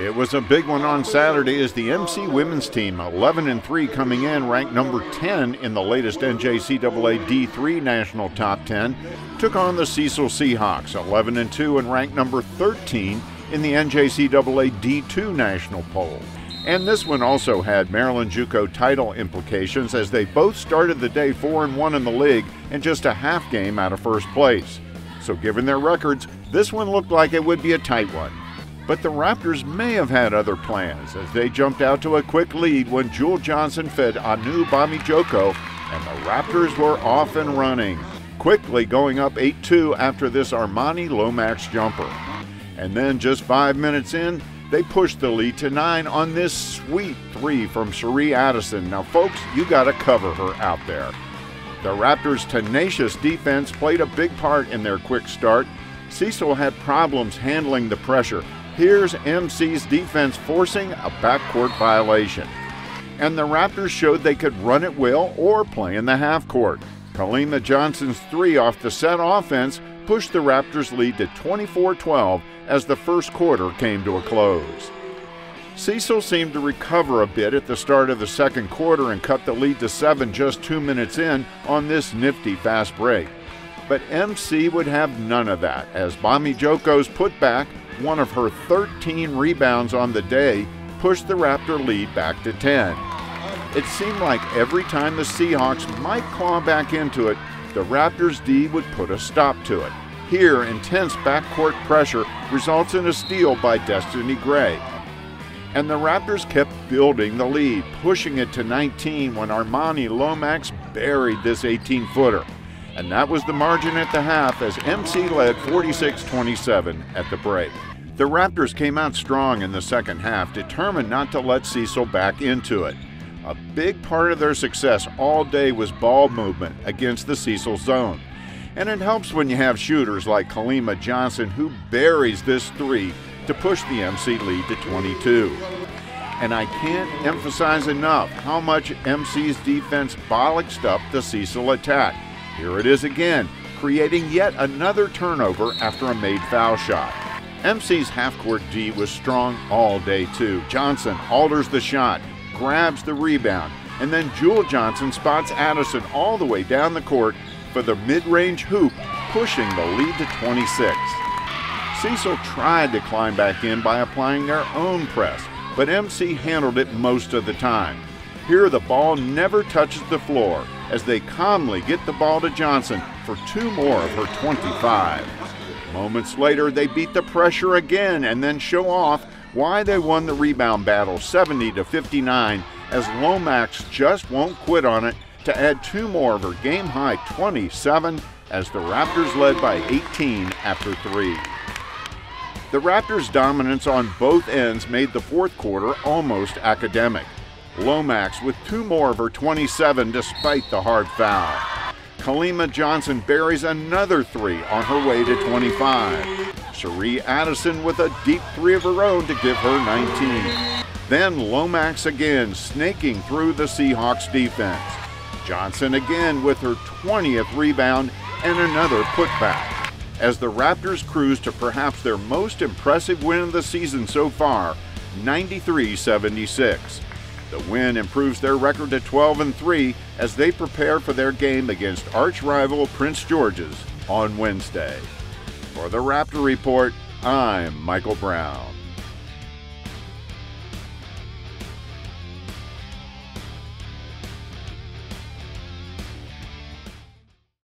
It was a big one on Saturday as the MC women's team, 11 and 3, coming in ranked number 10 in the latest NJCAA D3 National Top 10, took on the Cecil Seahawks, 11 and 2, and ranked number 13 in the NJCAA D2 National Poll. And this one also had Maryland JUCO title implications as they both started the day 4 and 1 in the league and just a half game out of first place. So, given their records, this one looked like it would be a tight one. But the Raptors may have had other plans as they jumped out to a quick lead when Jewel Johnson fed Anu Bamijoko, and the Raptors were off and running, quickly going up 8 2 after this Armani Lomax jumper. And then just five minutes in, they pushed the lead to nine on this sweet three from Cherie Addison. Now, folks, you got to cover her out there. The Raptors' tenacious defense played a big part in their quick start. Cecil had problems handling the pressure, Here's MC's defense forcing a backcourt violation. And the Raptors showed they could run it well or play in the half court. Kalima Johnson's three off the set offense pushed the Raptors' lead to 24 12 as the first quarter came to a close. Cecil seemed to recover a bit at the start of the second quarter and cut the lead to seven just two minutes in on this nifty fast break. But MC would have none of that as Bamijoko's putback one of her 13 rebounds on the day pushed the Raptor lead back to 10. It seemed like every time the Seahawks might claw back into it, the Raptors' D would put a stop to it. Here, intense backcourt pressure results in a steal by Destiny Gray. And the Raptors kept building the lead, pushing it to 19 when Armani Lomax buried this 18 footer. And that was the margin at the half as MC led 46 27 at the break. The Raptors came out strong in the second half, determined not to let Cecil back into it. A big part of their success all day was ball movement against the Cecil zone. And it helps when you have shooters like Kalima Johnson who buries this three to push the MC lead to 22. And I can't emphasize enough how much MC's defense bollocksed up the Cecil attack. Here it is again, creating yet another turnover after a made foul shot. MC's half court D was strong all day, too. Johnson alters the shot, grabs the rebound, and then Jewel Johnson spots Addison all the way down the court for the mid range hoop, pushing the lead to 26. Cecil tried to climb back in by applying their own press, but MC handled it most of the time. Here, the ball never touches the floor as they calmly get the ball to Johnson for two more of her 25. Moments later, they beat the pressure again and then show off why they won the rebound battle 70 to 59 as Lomax just won't quit on it to add two more of her game high 27 as the Raptors led by 18 after 3. The Raptors' dominance on both ends made the fourth quarter almost academic. Lomax with two more of her 27 despite the hard foul. Kalima Johnson buries another three on her way to 25. Cherie Addison with a deep three of her own to give her 19. Then Lomax again snaking through the Seahawks defense. Johnson again with her 20th rebound and another putback. As the Raptors cruise to perhaps their most impressive win of the season so far, 93 76. The win improves their record to 12 and 3 as they prepare for their game against arch rival Prince George's on Wednesday. For the Raptor Report, I'm Michael Brown.